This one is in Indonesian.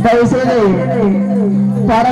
dari sini para